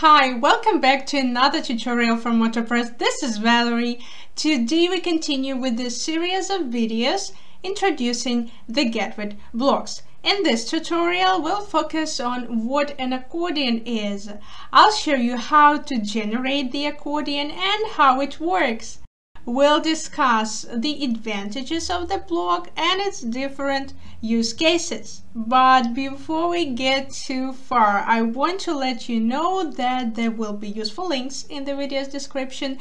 Hi, welcome back to another tutorial from Motopress. This is Valerie. Today we continue with this series of videos introducing the Getwid blocks. In this tutorial, we'll focus on what an accordion is. I'll show you how to generate the accordion and how it works. We'll discuss the advantages of the block and its different use cases. But before we get too far, I want to let you know that there will be useful links in the video's description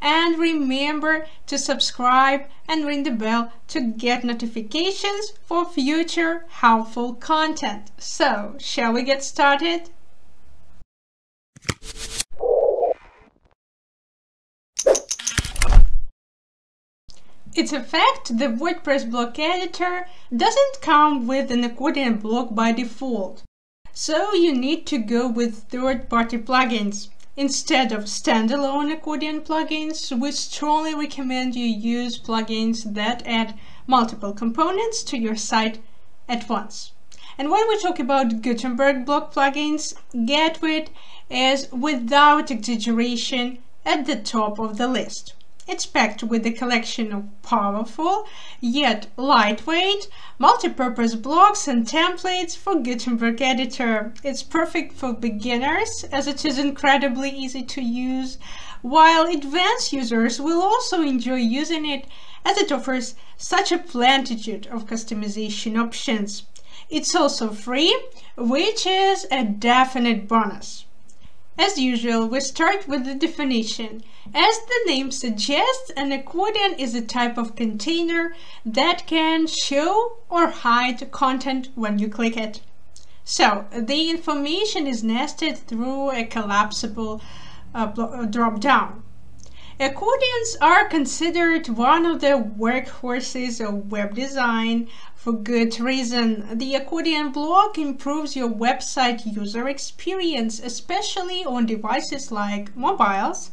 and remember to subscribe and ring the bell to get notifications for future helpful content. So, shall we get started? It's a fact the WordPress block editor doesn't come with an accordion block by default, so you need to go with third-party plugins. Instead of standalone accordion plugins, we strongly recommend you use plugins that add multiple components to your site at once. And when we talk about Gutenberg block plugins, Getwid is without exaggeration at the top of the list. It's packed with a collection of powerful, yet lightweight, multi-purpose blocks and templates for Gutenberg Editor. It's perfect for beginners as it is incredibly easy to use, while advanced users will also enjoy using it as it offers such a plentitude of customization options. It's also free, which is a definite bonus. As usual, we start with the definition. As the name suggests, an accordion is a type of container that can show or hide content when you click it. So, the information is nested through a collapsible uh, uh drop-down. Accordions are considered one of the workhorses of web design for good reason. The accordion block improves your website user experience, especially on devices like mobiles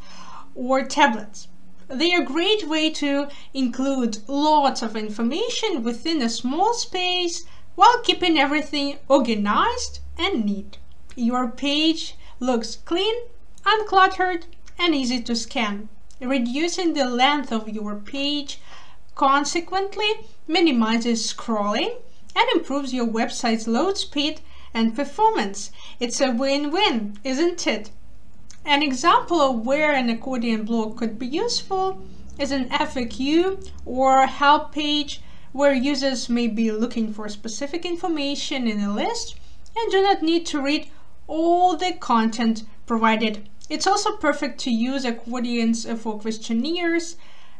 or tablets. They are a great way to include lots of information within a small space while keeping everything organized and neat. Your page looks clean, uncluttered, and easy to scan, reducing the length of your page consequently minimizes scrolling and improves your website's load speed and performance. It's a win-win, isn't it? An example of where an accordion block could be useful is an FAQ or help page where users may be looking for specific information in a list and do not need to read all the content provided. It's also perfect to use accordions for questionnaires,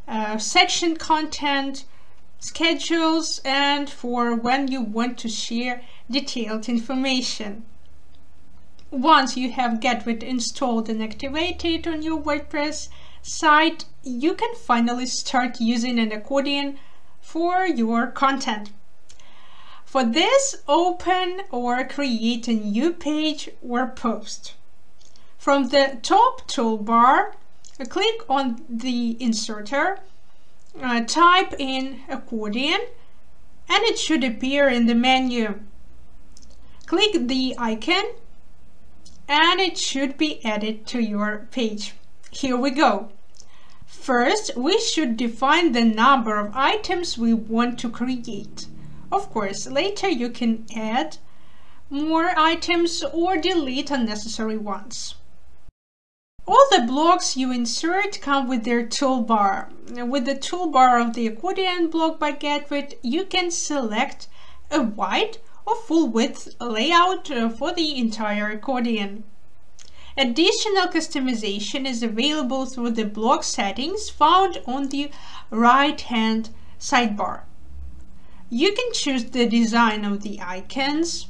uh, section content, schedules, and for when you want to share detailed information. Once you have Getwid installed and activated on your WordPress site, you can finally start using an accordion for your content. For this, open or create a new page or post. From the top toolbar, click on the inserter, uh, type in accordion, and it should appear in the menu. Click the icon and it should be added to your page. Here we go. First, we should define the number of items we want to create. Of course, later you can add more items or delete unnecessary ones. All the blocks you insert come with their toolbar. With the toolbar of the accordion block by Getwid, you can select a wide or full width layout uh, for the entire accordion. Additional customization is available through the block settings found on the right hand sidebar. You can choose the design of the icons,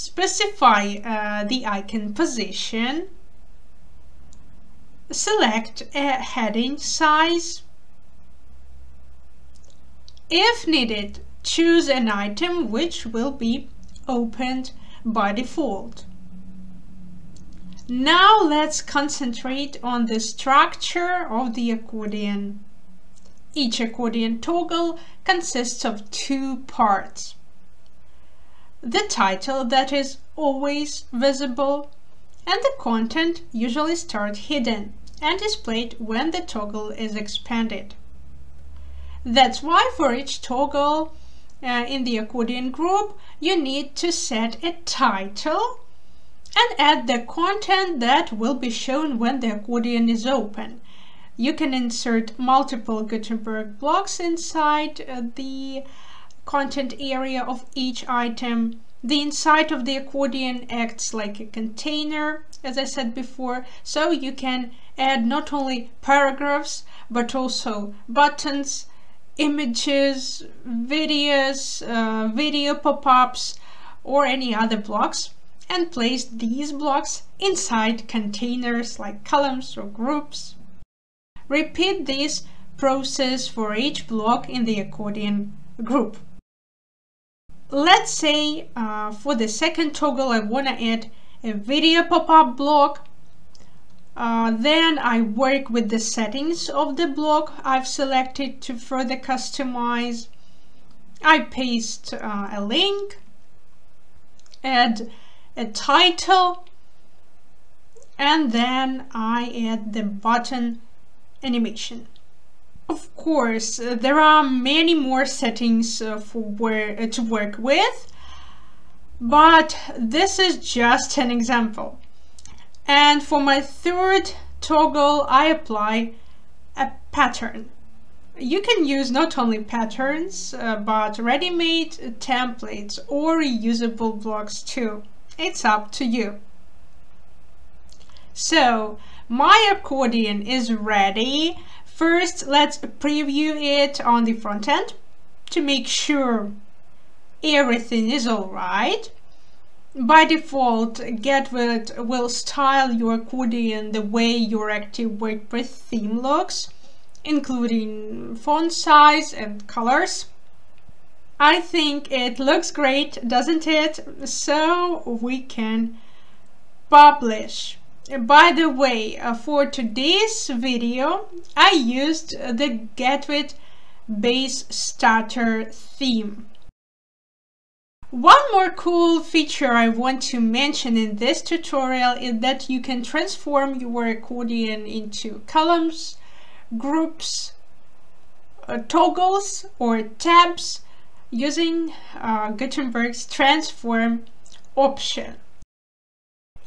specify uh, the icon position, select a heading size. If needed, choose an item which will be opened by default. Now let's concentrate on the structure of the accordion. Each accordion toggle consists of two parts the title that is always visible, and the content usually starts hidden and displayed when the toggle is expanded. That's why for each toggle uh, in the accordion group, you need to set a title and add the content that will be shown when the accordion is open. You can insert multiple Gutenberg blocks inside uh, the content area of each item. The inside of the accordion acts like a container, as I said before, so you can add not only paragraphs, but also buttons, images, videos, uh, video pop-ups, or any other blocks and place these blocks inside containers like columns or groups. Repeat this process for each block in the accordion group. Let's say uh, for the second toggle I want to add a video pop-up block uh, then I work with the settings of the block I've selected to further customize. I paste uh, a link, add a title, and then I add the button animation. Of course, uh, there are many more settings uh, for where, uh, to work with, but this is just an example. And for my third toggle, I apply a pattern. You can use not only patterns, uh, but ready-made templates or reusable blocks too. It's up to you. So, my accordion is ready. First, let's preview it on the front end to make sure everything is alright. By default, Getwid will style your accordion the way your active WordPress theme looks, including font size and colors. I think it looks great, doesn't it? So we can publish. By the way, uh, for today's video, I used the Getwid base starter theme. One more cool feature I want to mention in this tutorial is that you can transform your accordion into columns, groups, uh, toggles or tabs using uh, Gutenberg's transform option.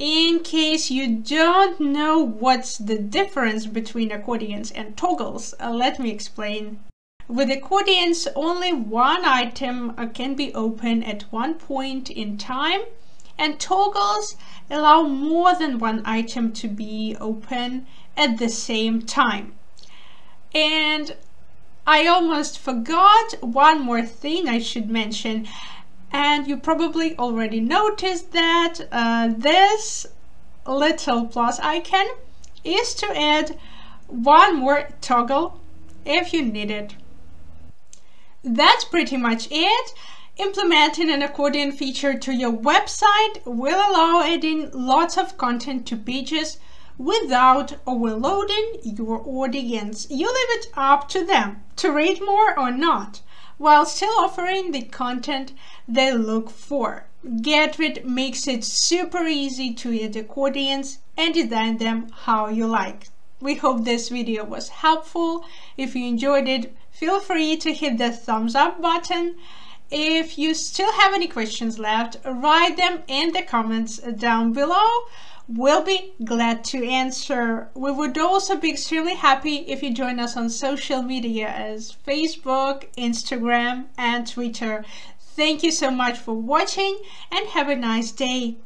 In case you don't know what's the difference between accordions and toggles, uh, let me explain with accordions, only one item uh, can be open at one point in time and toggles allow more than one item to be open at the same time. And I almost forgot one more thing I should mention and you probably already noticed that uh, this little plus icon is to add one more toggle if you need it. That's pretty much it. Implementing an accordion feature to your website will allow adding lots of content to pages without overloading your audience. You leave it up to them to read more or not, while still offering the content they look for. Getwid makes it super easy to add accordions and design them how you like. We hope this video was helpful. If you enjoyed it, feel free to hit the thumbs up button. If you still have any questions left, write them in the comments down below. We'll be glad to answer. We would also be extremely happy if you join us on social media as Facebook, Instagram, and Twitter. Thank you so much for watching and have a nice day.